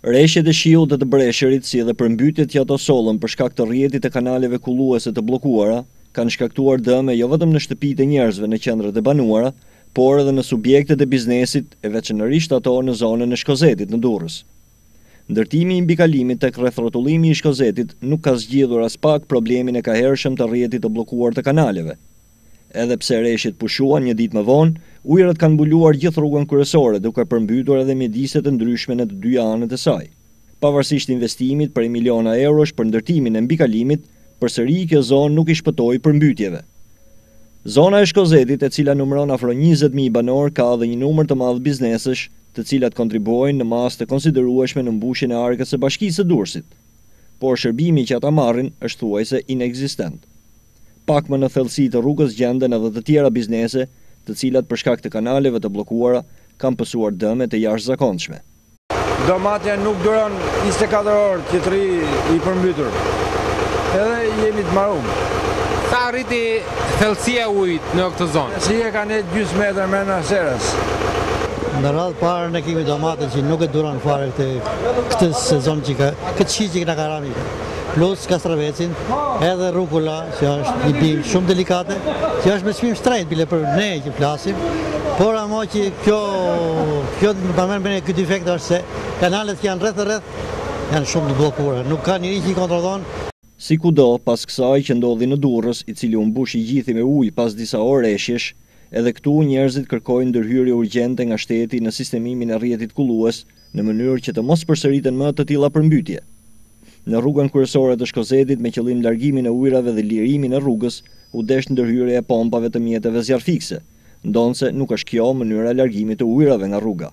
Reshjet e shiut dhe të breshërit, si edhe përmbytjet që ato sollën për shkak të rrjetit të kanaleve kulluese të bllokuara, kanë shkaktuar dëme jo vetëm në shtëpitë e njerëzve në qendrat e banuara, por edhe në subjektet e biznesit, e veçanërisht ato në zonën e Shkozetit në Durrës. Ndërtimi i mbikalimit tek rrethrrotullimi i Shkozetit nuk ka zgjidhur aspak problemin e kahershëm të rrjetit të bllokuar të kanaleve. Edhe pse reshjet pushuan një ditë më vonë, ujërat kanë mbuluar gjithë rrugën kryesore, duke përmbytur edhe mjediset e ndryshme në të dy anët e saj. Pavarësisht investimit prej miliona eurosh për ndërtimin e mbikalimit, përsëri kjo zonë nuk i shpëtoi përmbytjeve. Zona e Shkozetit, e cila numëron afro njëzet mijë banorë, ka edhe një numër të madh biznesesh, të cilat kontribuojnë në masë të konsiderueshme në mbushjen e arkës së Bashkisë së Durrësit. Por shërbimi që ata marrin është thuajse inekzistent. Pak më në thellësi të rrugës gjenden edhe të tjera biznese, të cilat për shkak të kanaleve të bllokuara kanë pësuar dëme të jashtëzakonshme. Domatja nuk duron njëzet e katër orë që të rrijë i përmbytur. Edhe jemi të marum. Sa arriti thellësia e ujit në këtë zonë? Thellësia ka qenë gjysmë metër mrenda serës. Në radhë parë ne kemi domaten që nuk e duron fare këtë këtë sezon që ka, këtë shi që na ka rënë. plus kastravecin, edhe rukula, që është një bimë shumë delikate, që është me çmim shtrenjt, bile për ne që flasim, por amo që kjo, kjo të përmenë me këtë defekt është se kanalet që janë rreth e rreth, janë shumë të bllokura, nuk ka njeri që i kontrollon. Si kudo, pas kësaj që ndodhi në Durrës, i cili u mbush i gjithi me ujë pas disa orë reshjesh, edhe këtu njerëzit kërkojnë ndërhyrje urgjente nga shteti në sistemimin e rrjetit kullues, në mënyrë që të mos përsëriten më të tilla përmbytje. Në rrugën kryesore të Shkozetit me qëllim largimin e ujërave dhe lirimin e rrugës u desh ndërhyrja e pompave të mjeteve zjarrfikëse, ndonëse nuk është kjo mënyra e largimit të ujërave nga rruga.